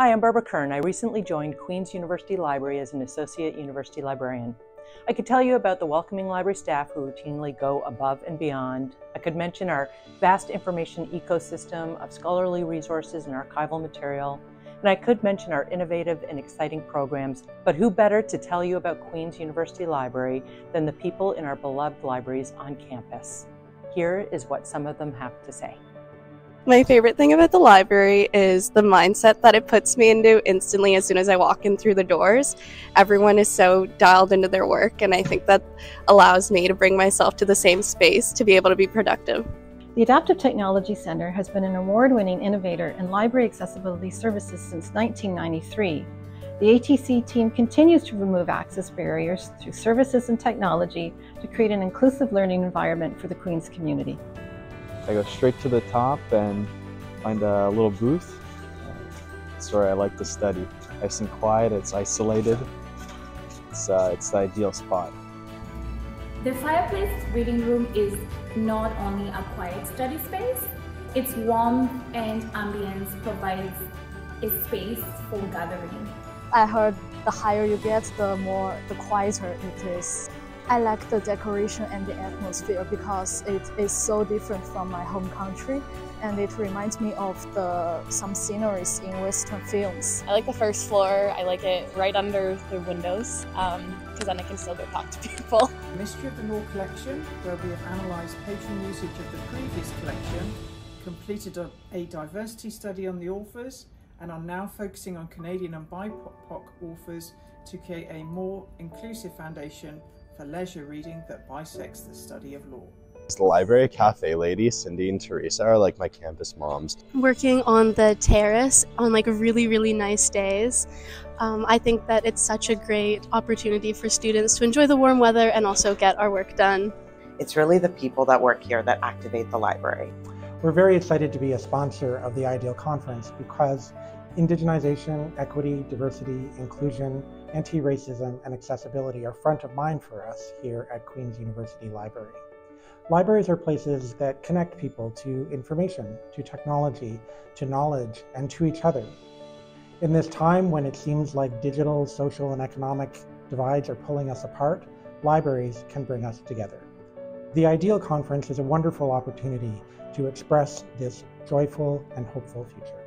Hi, I'm Barbara Kern. I recently joined Queen's University Library as an Associate University Librarian. I could tell you about the welcoming library staff who routinely go above and beyond. I could mention our vast information ecosystem of scholarly resources and archival material. And I could mention our innovative and exciting programs, but who better to tell you about Queen's University Library than the people in our beloved libraries on campus? Here is what some of them have to say. My favorite thing about the library is the mindset that it puts me into instantly as soon as I walk in through the doors. Everyone is so dialed into their work, and I think that allows me to bring myself to the same space to be able to be productive. The Adaptive Technology Center has been an award-winning innovator in library accessibility services since 1993. The ATC team continues to remove access barriers through services and technology to create an inclusive learning environment for the Queen's community. I go straight to the top and find a little booth. It's where I like to study. Nice and quiet, it's isolated. It's, uh, it's the ideal spot. The fireplace reading room is not only a quiet study space, its warmth and ambience provides a space for gathering. I heard the higher you get, the more, the quieter it is. I like the decoration and the atmosphere because it is so different from my home country and it reminds me of the some sceneries in Western films. I like the first floor. I like it right under the windows because um, then I can still go talk to people. Mystery of the Moor collection, where we have analysed patron usage of the previous collection, completed a, a diversity study on the authors, and are now focusing on Canadian and BIPOC authors to create a more inclusive foundation for leisure reading that bisects the study of law. The library cafe lady, Cindy and Teresa, are like my campus moms. Working on the terrace on like really, really nice days. Um, I think that it's such a great opportunity for students to enjoy the warm weather and also get our work done. It's really the people that work here that activate the library. We're very excited to be a sponsor of the IDEAL Conference because indigenization, equity, diversity, inclusion, anti-racism, and accessibility are front of mind for us here at Queen's University Library. Libraries are places that connect people to information, to technology, to knowledge, and to each other. In this time when it seems like digital, social, and economic divides are pulling us apart, libraries can bring us together. The IDEAL Conference is a wonderful opportunity to express this joyful and hopeful future.